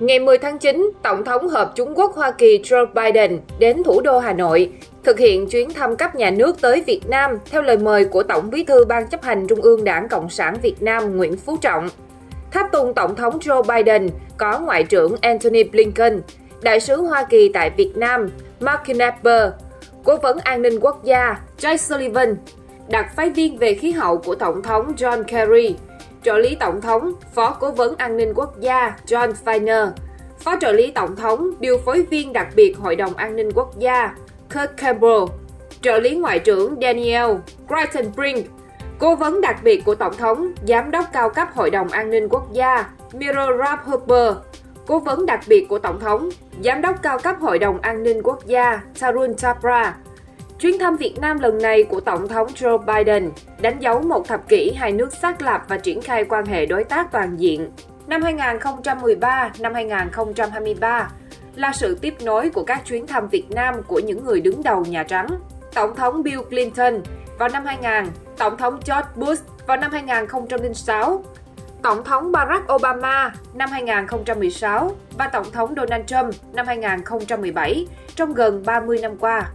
Ngày 10 tháng 9, Tổng thống Hợp Trung Quốc Hoa Kỳ Joe Biden đến thủ đô Hà Nội, thực hiện chuyến thăm cấp nhà nước tới Việt Nam theo lời mời của Tổng bí thư Ban chấp hành Trung ương Đảng Cộng sản Việt Nam Nguyễn Phú Trọng. Tháp tùng Tổng thống Joe Biden có Ngoại trưởng Antony Blinken, Đại sứ Hoa Kỳ tại Việt Nam Mark Knapper, Cố vấn An ninh Quốc gia Jake Sullivan, đặc phái viên về khí hậu của Tổng thống John Kerry, trợ lý tổng thống, phó cố vấn an ninh quốc gia John Feiner, phó trợ lý tổng thống, điều phối viên đặc biệt Hội đồng An ninh Quốc gia Kirk Campbell, trợ lý ngoại trưởng Daniel Greitenbrink, cố vấn đặc biệt của tổng thống, giám đốc cao cấp Hội đồng An ninh Quốc gia Miro Hooper, cố vấn đặc biệt của tổng thống, giám đốc cao cấp Hội đồng An ninh Quốc gia Tarun Chopra, Chuyến thăm Việt Nam lần này của Tổng thống Joe Biden đánh dấu một thập kỷ hai nước xác lập và triển khai quan hệ đối tác toàn diện. Năm 2013, năm 2023 là sự tiếp nối của các chuyến thăm Việt Nam của những người đứng đầu Nhà Trắng. Tổng thống Bill Clinton vào năm 2000, Tổng thống George Bush vào năm 2006, Tổng thống Barack Obama năm 2016 và Tổng thống Donald Trump năm 2017 trong gần 30 năm qua.